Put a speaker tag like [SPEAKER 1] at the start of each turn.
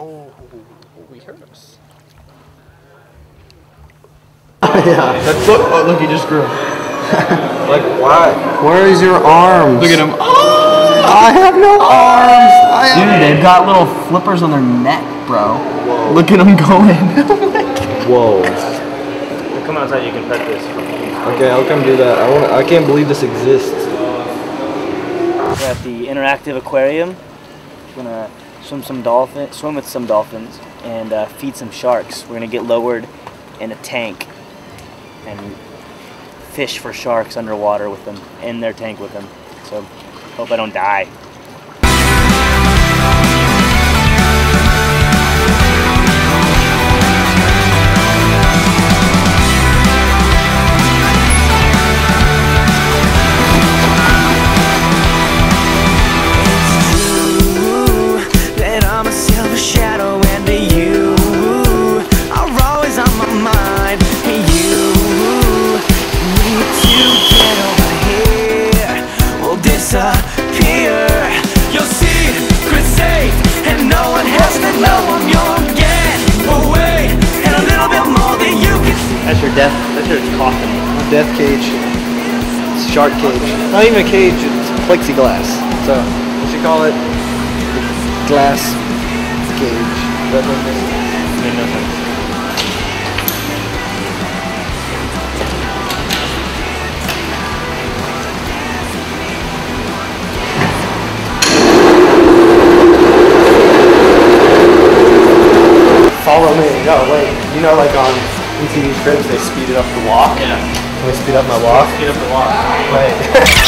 [SPEAKER 1] Oh, he hurt us.
[SPEAKER 2] yeah.
[SPEAKER 1] That's look. Oh, look, he just grew.
[SPEAKER 2] Like why? Where is your arms?
[SPEAKER 1] Look at him.
[SPEAKER 2] I have no arms. I have
[SPEAKER 3] Dude, they've got little flippers on their neck, bro. Look at them going.
[SPEAKER 2] Oh Whoa.
[SPEAKER 4] Come outside, you can pet this.
[SPEAKER 2] Okay, I'll come do that. I want. I can't believe this exists.
[SPEAKER 3] We're at the interactive aquarium. We're gonna swim some dolphin, swim with some dolphins, and uh, feed some sharks. We're gonna get lowered in a tank and fish for sharks underwater with them in their tank with them. So hope I don't die. That's your death. That's your coffin.
[SPEAKER 2] Death cage. Shark cage. Not even a cage. It's plexiglass. So we should call it glass cage. That makes sense. Follow me. No, wait. You know, like on MTV Cribs, they speeded up the walk.
[SPEAKER 4] Yeah.
[SPEAKER 2] Can we speed up my walk?
[SPEAKER 4] Get up the walk.
[SPEAKER 2] Wait.